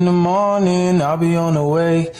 In the morning, I'll be on the way.